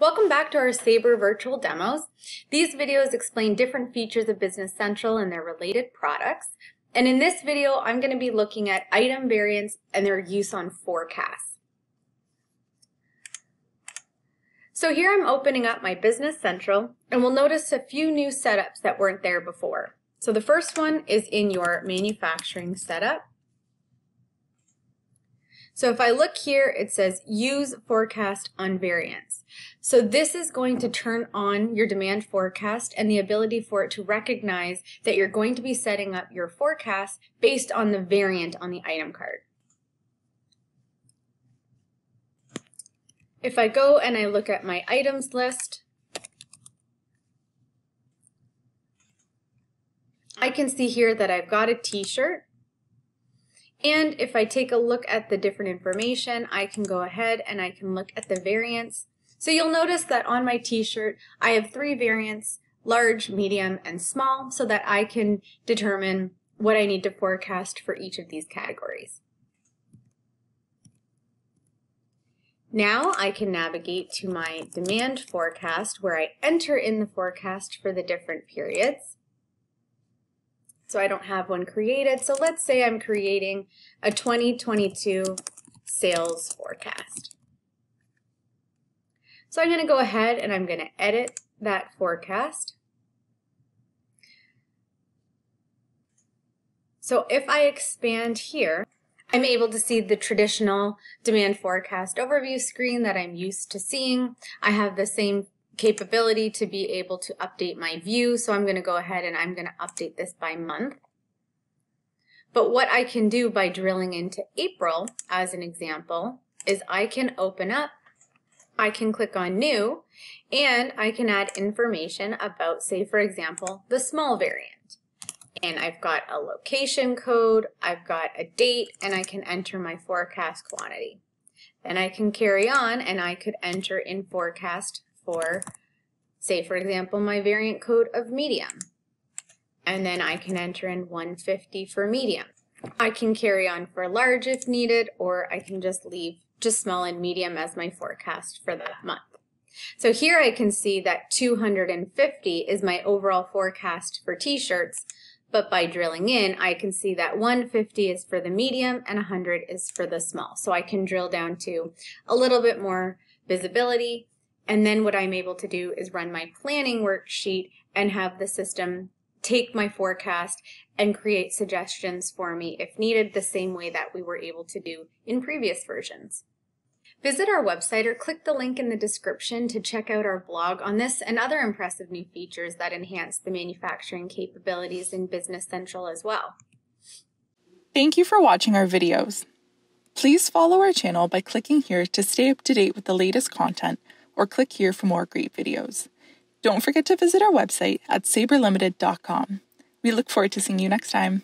Welcome back to our Sabre virtual demos. These videos explain different features of Business Central and their related products. And in this video, I'm going to be looking at item variants and their use on forecasts. So here I'm opening up my Business Central and we'll notice a few new setups that weren't there before. So the first one is in your manufacturing setup. So if I look here, it says use forecast on variants. So this is going to turn on your demand forecast and the ability for it to recognize that you're going to be setting up your forecast based on the variant on the item card. If I go and I look at my items list, I can see here that I've got a t-shirt and if I take a look at the different information, I can go ahead and I can look at the variants. So you'll notice that on my t-shirt, I have three variants, large, medium, and small, so that I can determine what I need to forecast for each of these categories. Now I can navigate to my demand forecast where I enter in the forecast for the different periods so I don't have one created. So let's say I'm creating a 2022 sales forecast. So I'm going to go ahead and I'm going to edit that forecast. So if I expand here, I'm able to see the traditional demand forecast overview screen that I'm used to seeing. I have the same capability to be able to update my view. So I'm going to go ahead and I'm going to update this by month. But what I can do by drilling into April, as an example, is I can open up, I can click on new, and I can add information about, say, for example, the small variant. And I've got a location code, I've got a date, and I can enter my forecast quantity. Then I can carry on and I could enter in forecast for, say for example, my variant code of medium. And then I can enter in 150 for medium. I can carry on for large if needed, or I can just leave just small and medium as my forecast for that month. So here I can see that 250 is my overall forecast for t-shirts, but by drilling in, I can see that 150 is for the medium and 100 is for the small. So I can drill down to a little bit more visibility and then what I'm able to do is run my planning worksheet and have the system take my forecast and create suggestions for me if needed the same way that we were able to do in previous versions. Visit our website or click the link in the description to check out our blog on this and other impressive new features that enhance the manufacturing capabilities in Business Central as well. Thank you for watching our videos. Please follow our channel by clicking here to stay up to date with the latest content or click here for more great videos. Don't forget to visit our website at sabrelimited.com. We look forward to seeing you next time.